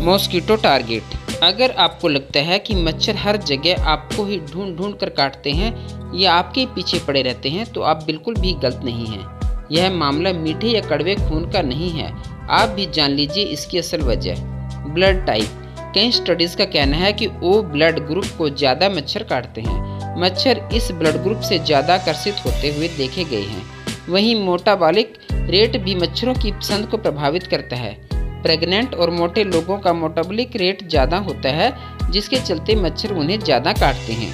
Mosquito target अगर आपको लगता है कि मच्छर हर जगह आपको ही ढूंढ ढूंढ कर काटते हैं या आपके पीछे पड़े रहते हैं तो आप बिल्कुल भी गलत नहीं हैं। यह मामला मीठे या कड़वे खून का नहीं है। आप भी जान लीजिए इसकी असल वजह। Blood type. कई स्टडीज़ का कहना है कि वो ब्लड ग्रुप को ज़्यादा मच्छर काटते हैं। मच्छर इस ब्लड ग्रुप से ज़्यादा आकर्षित होते हुए देखे गए हैं। वहीं मोटाबालिक रेट भी मच्छरों की पसंद को प्रभावित करता है। प्रेग्नेंट और मोटे लोगों का मोटाबलिक रेट ज़्यादा होता है, जिसके चलते मच्छर उन्हें ज़्यादा काटते हैं।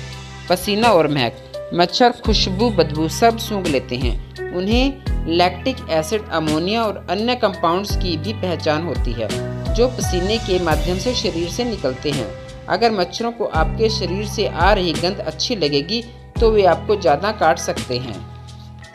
पसीना और महक। मच्छर खुशबू, बदबू सब सूंघ लेते हैं। उन्हें लैक्टिक एसिड अमोनिया और अन्य कंपाउंड्स की भी पहचान होती है, जो पसीने के माध्यम से शरीर से निकलते हैं। अगर मच्छरों को आपके शरीर से आ रही गंध अच्छी लगेगी तो वे आपको ज़्यादा काट सकते हैं।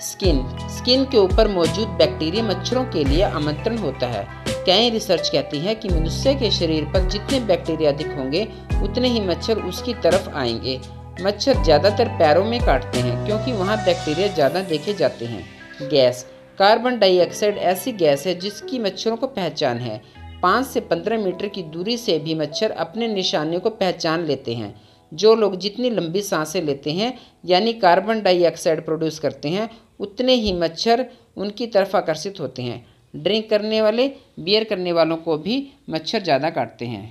स्किन। स्किन के ऊपर मौजूद बैक्टीरिया मच्छरों के लिए आमंत्रण होता है। कई रिसर्च कहती है कि मनुष्य के शरीर पर जितने बैक्टीरिया अधिक होंगे, उतने ही मच्छर उसकी तरफ़ आएँगे। मच्छर ज़्यादातर पैरों में काटते हैं, क्योंकि वहाँ बैक्टीरिया ज़्यादा देखे जाते हैं। गैस। कार्बन डाइऑक्साइड ऐसी गैस है जिसकी मच्छरों को पहचान है। पाँच से पंद्रह मीटर की दूरी से भी मच्छर अपने निशानियों को पहचान लेते हैं, जो लोग जितनी लंबी साँसें लेते हैं, यानी कार्बन डाइऑक्साइड प्रोड्यूस करते हैं, उतने ही मच्छर उनकी तरफ़ आकर्षित होते हैं। ड्रिंक करने वाले बियर करने वालों को भी मच्छर ज़्यादा काटते हैं।